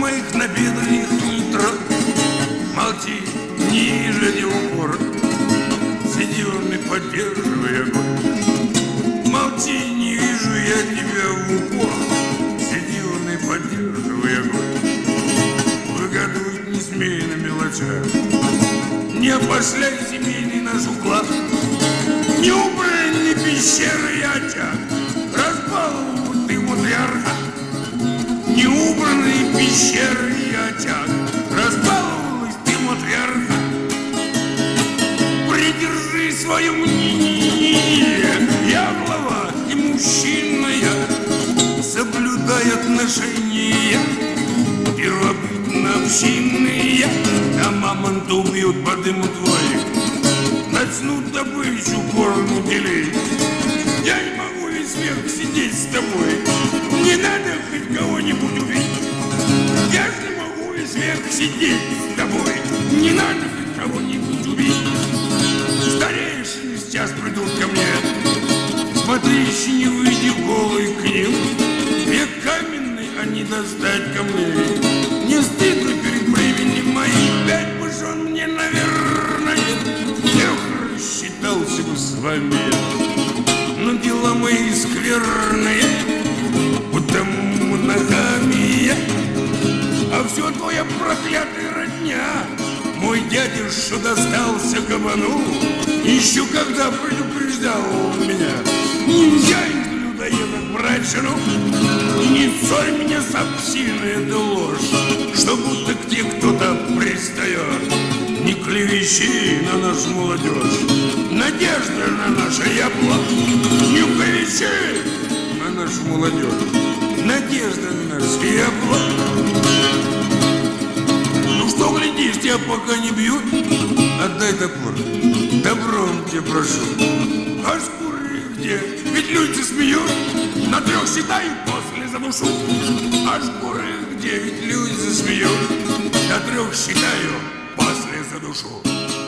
моих набедренных нитро Молчи, не жди упор. Сиди он и поддерживай огонь Молчи, не вижу я тебя в упор. Сиди он и поддерживай огонь Выгадывать не смей на мелочах. Не опошляй семейный наш уклад. Не убрай ни пещеры и очаг И очаг Разбаловалась ты матриарха Придержи свое мнение Я глава и мужчина отношения Первобытно-общинные А мамонта убьют, подымут твоих Начнут добычу порну делить сидеть с тобой Не надо хоть кого-нибудь убить Старейшины сейчас придут ко мне. Смотри, еще не выйди голый к ним Век каменный, а не достать камней Не стыдно перед временем моим Пять бы жен мне, наверное Эх, рассчитался бы с вами. Но дела мои скверные Потому ногами я. А все проклятая родня Мой дядюшка достался кабану Еще когда предупреждал меня Нельзя из людоедов брать жену И не ссорь меня с общиной, это ложь Что будто к тебе кто-то пристает Не клевещи на нашу молодежь Надежда на наше яблоко Не клевещи на нашу молодежь Надежда на наше яблоко тебя пока не бьют? Отдай топор. Добром тебе прошу. А шкуры где? Ведь люди смеют. На трех считаю, после задушу. А шкуры где? Ведь люди засмеют. На трех считаю, после задушу.